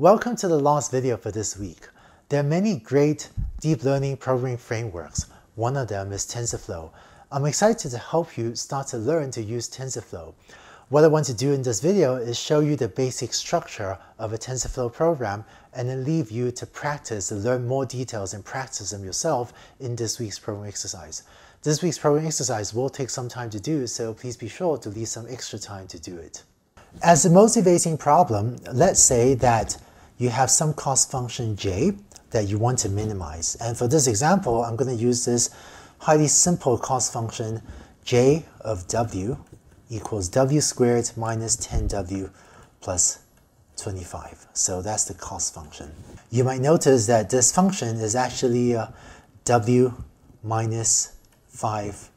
Welcome to the last video for this week. There are many great deep learning programming frameworks. One of them is TensorFlow. I'm excited to help you start to learn to use TensorFlow. What I want to do in this video is show you the basic structure of a TensorFlow program and then leave you to practice to learn more details and practice them yourself in this week's programming exercise. This week's programming exercise will take some time to do, so please be sure to leave some extra time to do it. As a motivating problem, let's say that you have some cost function j that you want to minimize. And for this example, I'm going to use this highly simple cost function j of w equals w squared minus 10w plus 25. So that's the cost function. You might notice that this function is actually uh, w minus 5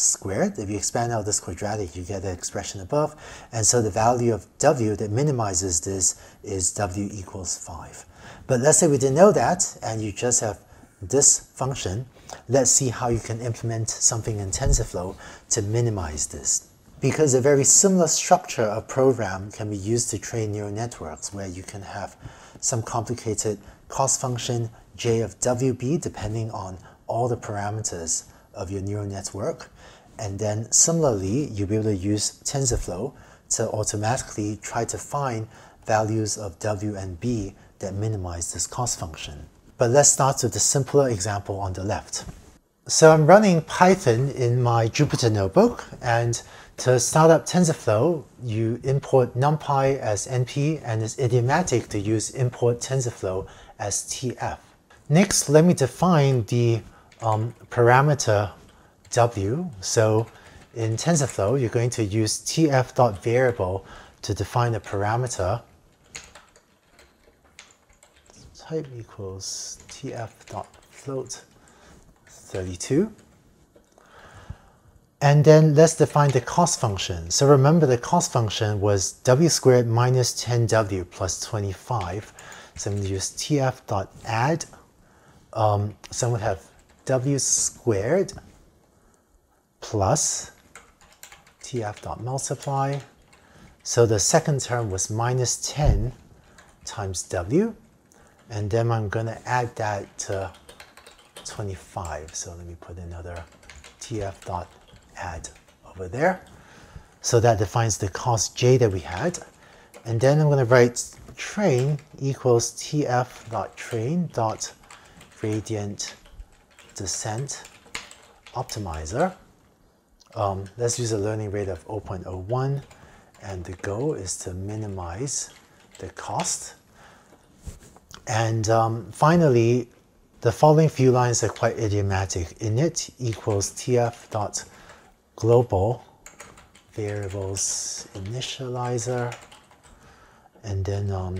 squared. If you expand out this quadratic, you get the expression above. And so the value of w that minimizes this is w equals 5. But let's say we didn't know that, and you just have this function. Let's see how you can implement something in TensorFlow to minimize this. Because a very similar structure of program can be used to train neural networks, where you can have some complicated cost function j of wb depending on all the parameters of your neural network. And then similarly, you'll be able to use TensorFlow to automatically try to find values of w and b that minimize this cost function. But let's start with the simpler example on the left. So I'm running Python in my Jupyter notebook, and to start up TensorFlow, you import NumPy as NP, and it's idiomatic to use import TensorFlow as TF. Next, let me define the um, parameter w. So in TensorFlow, you're going to use tf.variable to define a parameter. Type equals tf.float 32. And then let's define the cost function. So remember the cost function was w squared minus 10w plus 25. So I'm going to use tf.add. Um, so I'm going to have w squared plus tf dot multiply. So the second term was minus 10 times w. And then I'm going to add that to 25. So let me put another tf dot add over there. So that defines the cost j that we had. And then I'm going to write train equals tf dot train dot gradient descent optimizer. Um, let's use a learning rate of 0.01 and the goal is to minimize the cost. And um, finally, the following few lines are quite idiomatic. init equals tf dot global variables initializer and then um,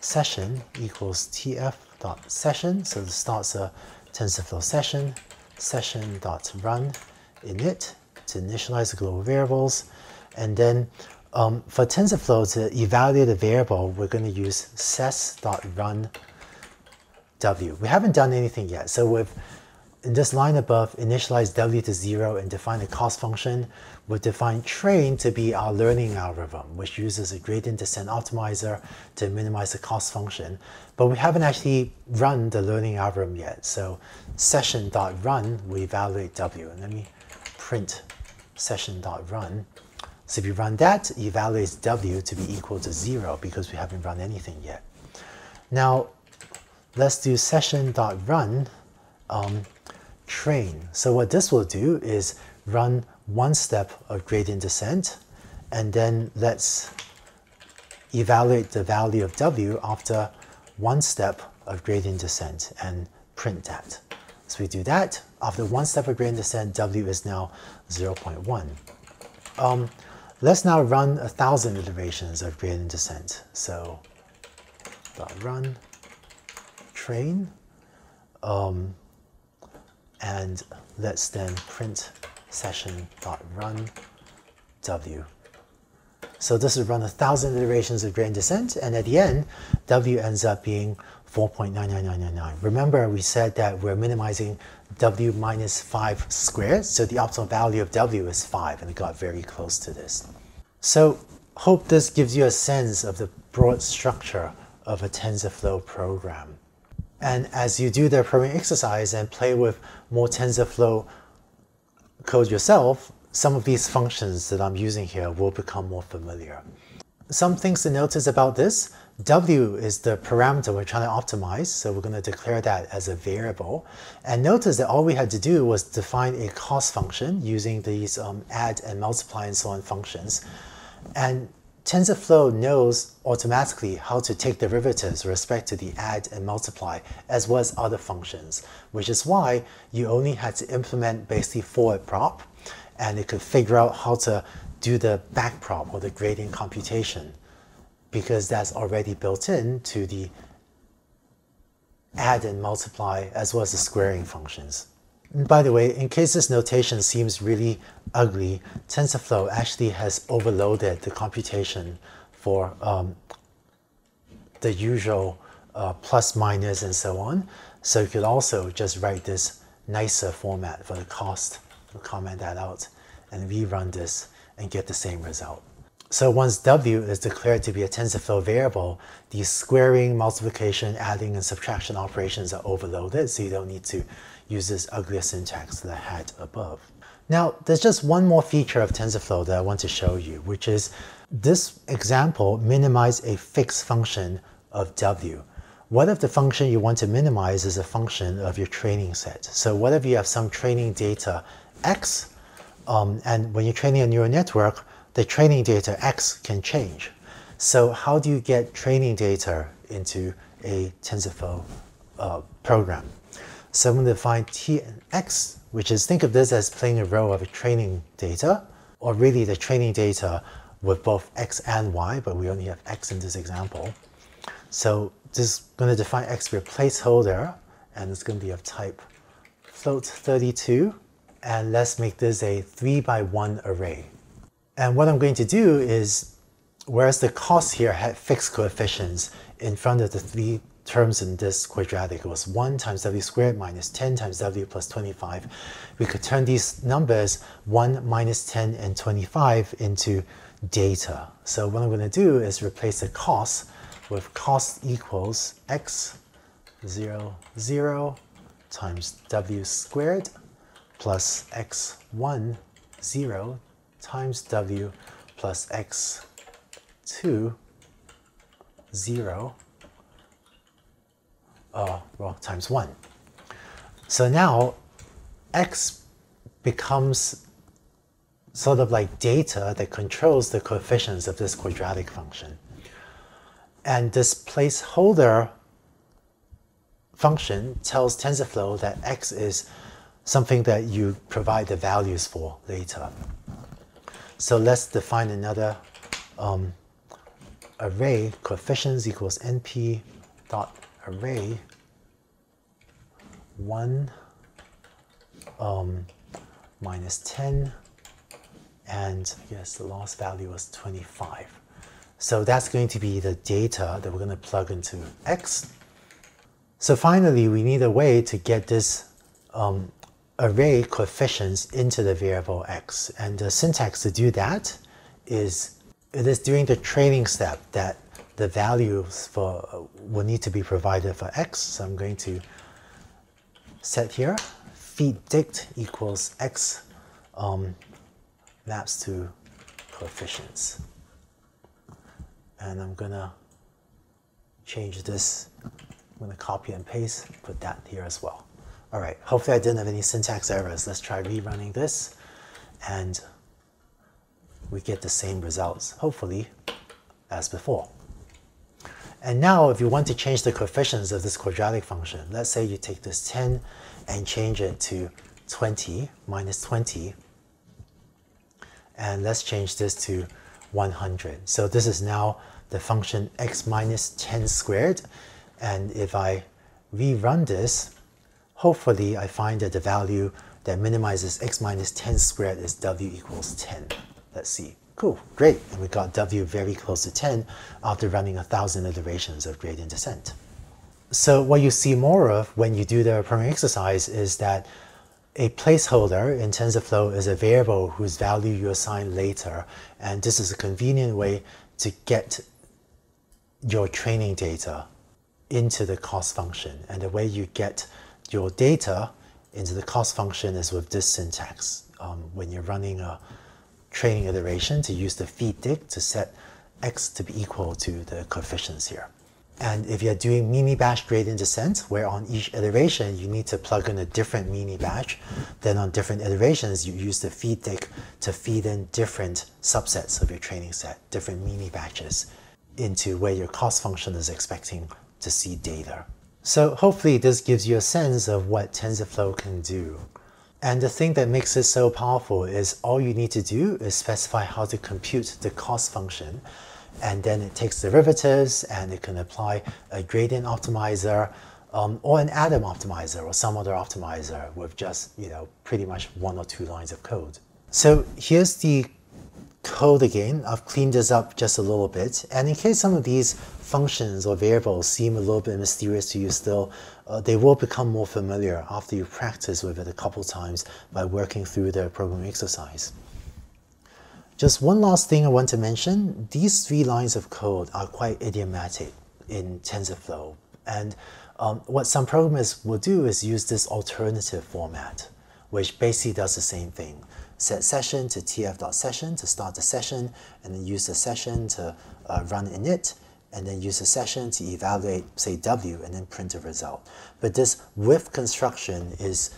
session equals tf dot session. So the starts a TensorFlow session, session dot run init to initialize the global variables. And then um, for TensorFlow to evaluate a variable, we're going to use ses.run w. We haven't done anything yet. So we've, in this line above, initialize w to zero and define a cost function. We've defined train to be our learning algorithm, which uses a gradient descent optimizer to minimize the cost function. But we haven't actually run the learning algorithm yet. So session.run, we evaluate w. And let me print session.run. So if you run that, it evaluates w to be equal to zero because we haven't run anything yet. Now, let's do session.run um, train. So what this will do is run one step of gradient descent, and then let's evaluate the value of w after one step of gradient descent and print that. So we do that. After one step of gradient descent, W is now 0.1. Um, let's now run a thousand iterations of gradient descent. So dot run train. Um, and let's then print session dot run w. So this will run a thousand iterations of gradient descent, and at the end, w ends up being 4.99999. Remember, we said that we're minimizing w minus 5 squared, so the optimal value of w is 5, and it got very close to this. So hope this gives you a sense of the broad structure of a TensorFlow program. And as you do the programming exercise and play with more TensorFlow code yourself, some of these functions that I'm using here will become more familiar. Some things to notice about this. W is the parameter we're trying to optimize, so we're going to declare that as a variable. And notice that all we had to do was define a cost function using these um, add and multiply and so on functions. And TensorFlow knows automatically how to take derivatives with respect to the add and multiply as well as other functions, which is why you only had to implement basically forward prop and it could figure out how to do the back prop or the gradient computation because that's already built in to the add and multiply as well as the squaring functions. And by the way, in case this notation seems really ugly, TensorFlow actually has overloaded the computation for um, the usual uh, plus, minus, and so on. So you could also just write this nicer format for the cost. We'll comment that out and rerun this and get the same result. So once W is declared to be a TensorFlow variable, these squaring, multiplication, adding, and subtraction operations are overloaded, so you don't need to use this uglier syntax that I had above. Now, there's just one more feature of TensorFlow that I want to show you, which is this example minimize a fixed function of W. What if the function you want to minimize is a function of your training set? So what if you have some training data X, um, and when you're training a neural network, the training data X can change. So how do you get training data into a TensorFlow uh, program? So I'm going to define T and X, which is think of this as playing a role of a training data, or really the training data with both X and Y, but we only have X in this example. So this is going to define X for a placeholder, and it's going to be of type float 32. And let's make this a 3 by 1 array. And what I'm going to do is, whereas the cost here had fixed coefficients in front of the three terms in this quadratic, it was 1 times w squared minus 10 times w plus 25. We could turn these numbers 1, minus 10, and 25 into data. So what I'm going to do is replace the cost with cost equals x 0, 0 times w squared plus x1, 0 times w plus x2, 0, uh, well, times 1. So now x becomes sort of like data that controls the coefficients of this quadratic function. And this placeholder function tells TensorFlow that x is something that you provide the values for later. So let's define another um, array, coefficients equals np dot array 1 um, minus 10 and yes the loss value was 25 so that's going to be the data that we're going to plug into x. So finally we need a way to get this um, array coefficients into the variable x. And the syntax to do that is it is during the training step that the values for will need to be provided for x. So I'm going to set here feed dict equals x um, maps to coefficients. And I'm gonna change this. I'm gonna copy and paste, put that here as well. All right, hopefully I didn't have any syntax errors. Let's try rerunning this and we get the same results, hopefully, as before. And now if you want to change the coefficients of this quadratic function, let's say you take this 10 and change it to 20 minus 20. And let's change this to 100. So this is now the function x minus 10 squared. And if I rerun this, hopefully I find that the value that minimizes x minus 10 squared is w equals 10. Let's see. Cool, great. And we got w very close to 10 after running a thousand iterations of gradient descent. So what you see more of when you do the programming exercise is that a placeholder in TensorFlow is a variable whose value you assign later. And this is a convenient way to get your training data into the cost function. And the way you get your data into the cost function is with this syntax. Um, when you're running a training iteration to use the feed dict to set x to be equal to the coefficients here. And if you're doing mini batch gradient descent, where on each iteration you need to plug in a different mini batch, then on different iterations you use the feed dict to feed in different subsets of your training set, different mini batches into where your cost function is expecting to see data. So hopefully this gives you a sense of what TensorFlow can do. And the thing that makes it so powerful is all you need to do is specify how to compute the cost function and then it takes derivatives and it can apply a gradient optimizer um, or an Adam optimizer or some other optimizer with just, you know, pretty much one or two lines of code. So here's the code again. I've cleaned this up just a little bit. And in case some of these functions or variables seem a little bit mysterious to you still, uh, they will become more familiar after you practice with it a couple times by working through the programming exercise. Just one last thing I want to mention, these three lines of code are quite idiomatic in TensorFlow. And um, what some programmers will do is use this alternative format, which basically does the same thing. Set session to tf.session to start the session, and then use the session to uh, run init, and then use a session to evaluate, say, w, and then print a result. But this with construction is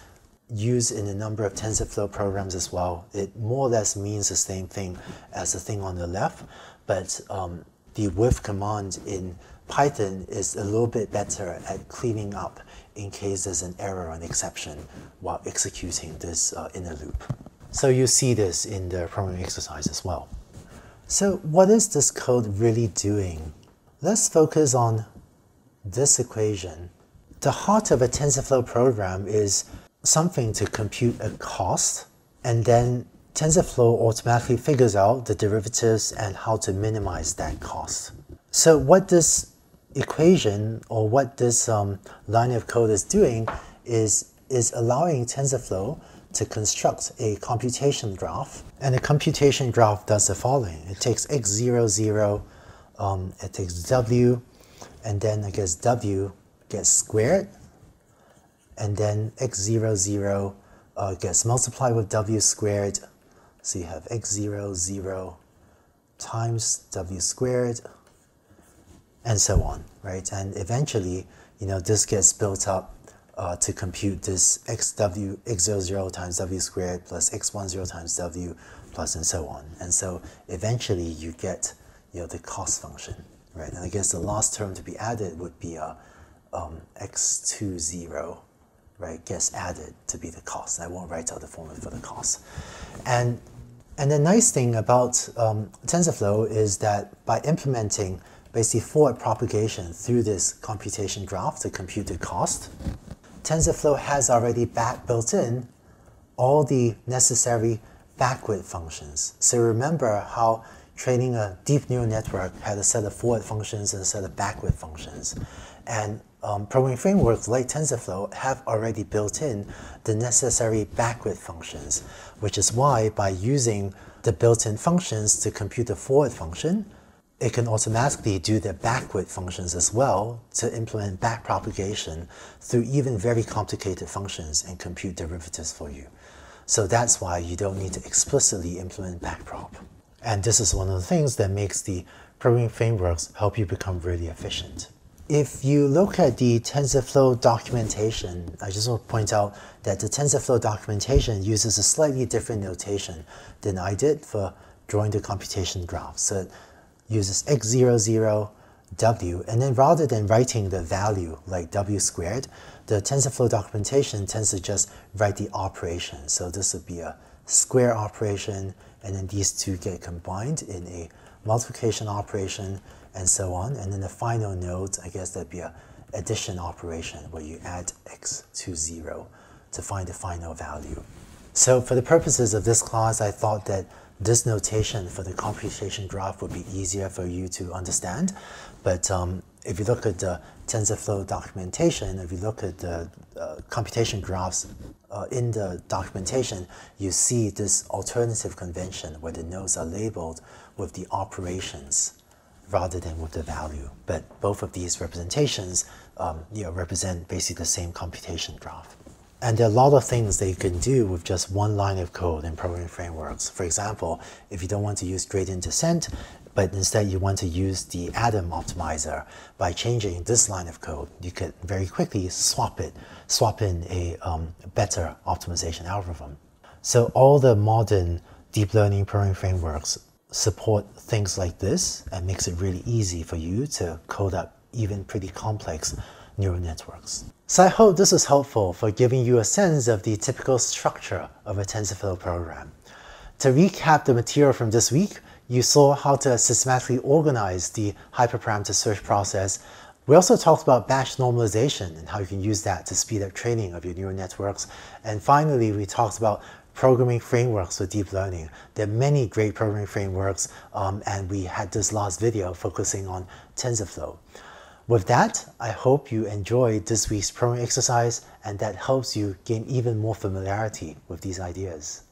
used in a number of TensorFlow programs as well. It more or less means the same thing as the thing on the left, but um, the with command in Python is a little bit better at cleaning up in case there's an error or an exception while executing this uh, inner loop. So you see this in the programming exercise as well. So what is this code really doing? Let's focus on this equation. The heart of a TensorFlow program is something to compute a cost, and then TensorFlow automatically figures out the derivatives and how to minimize that cost. So what this equation or what this um, line of code is doing is, is allowing TensorFlow to construct a computation graph. And the computation graph does the following. It takes x0, 0, um, it takes w, and then I guess w gets squared and then x0, 0 uh, gets multiplied with w squared. So you have x0, 0 times w squared, and so on, right? And eventually, you know, this gets built up uh, to compute this xw, x0, 0 times w squared plus x1, 0 times w plus and so on. And so eventually you get, you know, the cost function, right? And I guess the last term to be added would be a uh, um, x2, 0 right, gets added to be the cost. I won't write out the formula for the cost. And, and the nice thing about um, TensorFlow is that by implementing basically forward propagation through this computation graph to compute the cost, TensorFlow has already back built in all the necessary backward functions. So remember how training a deep neural network had a set of forward functions and a set of backward functions. And um, programming frameworks like TensorFlow have already built in the necessary backward functions, which is why by using the built-in functions to compute the forward function, it can automatically do the backward functions as well to implement backpropagation through even very complicated functions and compute derivatives for you. So that's why you don't need to explicitly implement backprop. And this is one of the things that makes the programming frameworks help you become really efficient. If you look at the TensorFlow documentation, I just want to point out that the TensorFlow documentation uses a slightly different notation than I did for drawing the computation graph. So it uses x00, w, and then rather than writing the value like w squared, the TensorFlow documentation tends to just write the operation. So this would be a square operation, and then these two get combined in a multiplication operation, and so on. And then the final node, I guess that'd be a addition operation where you add x to 0 to find the final value. So for the purposes of this class, I thought that this notation for the computation graph would be easier for you to understand. But um, if you look at the TensorFlow documentation, if you look at the uh, computation graphs uh, in the documentation, you see this alternative convention where the nodes are labeled with the operations rather than with the value. But both of these representations um, you know, represent basically the same computation graph. And there are a lot of things that you can do with just one line of code in programming frameworks. For example, if you don't want to use gradient descent, but instead you want to use the Adam optimizer, by changing this line of code, you could very quickly swap it, swap in a um, better optimization algorithm. So all the modern deep learning programming frameworks support things like this and makes it really easy for you to code up even pretty complex neural networks. So I hope this was helpful for giving you a sense of the typical structure of a TensorFlow program. To recap the material from this week, you saw how to systematically organize the hyperparameter search process. We also talked about batch normalization and how you can use that to speed up training of your neural networks. And finally, we talked about programming frameworks for deep learning. There are many great programming frameworks, um, and we had this last video focusing on TensorFlow. With that, I hope you enjoyed this week's programming exercise and that helps you gain even more familiarity with these ideas.